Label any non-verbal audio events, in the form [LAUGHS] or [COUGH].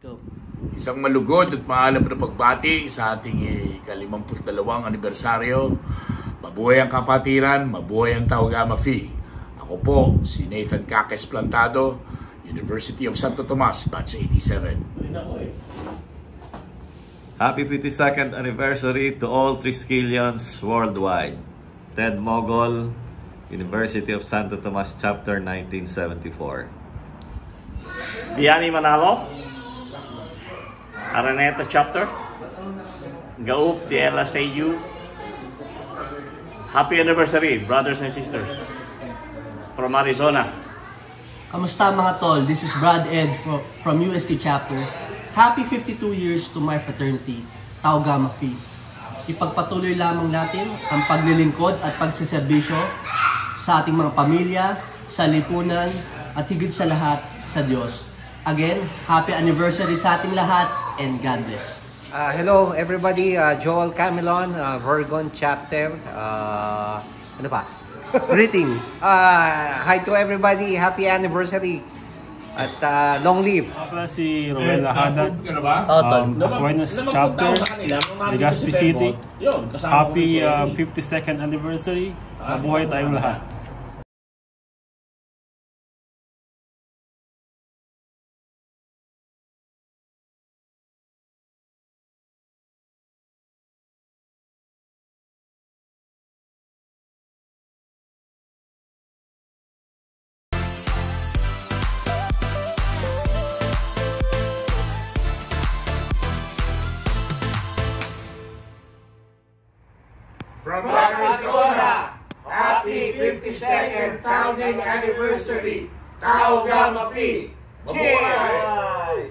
Go. Isang malugod at maalam na pagbati sa ating ikalimamputdalawang anibersaryo. Mabuhay ang kapatiran, mabuhay ang Taogama Phi. Ako po, si Nathan Kakes Plantado, University of Santo Tomas, Batch 87. Happy 52nd anniversary to all Triskelions worldwide. Ted Mogol, University of Santo Tomas, Chapter 1974. Vianney Manalo, Araneta Chapter, Gaup de LSAU. Happy anniversary, brothers and sisters. From Arizona. Kamusta mga tol? This is Brad Ed fro- from UST Chapter. Happy 52 years to my fraternity, Tau Gamma Phi. Ipagpatuloy lamang natin ang paglilingkod at pagsiservisyo sa ating mga pamilya, sa lipunan, at higit sa lahat sa Diyos. Again, happy anniversary sa ating lahat and God bless. Uh, hello everybody, uh, Joel Camilon, uh, Virgon Chapter. Uh, ano pa? [LAUGHS] Greeting. Uh, hi to everybody, happy anniversary at uh, long live. Ako pala si Roel Lahadad, Oh, um, Aquinas Chapter, Legazpi City. Happy uh, 52nd anniversary. Mabuhay tayong lahat. From Arizona, happy 52nd founding anniversary, Tao Phi. Mabuhay!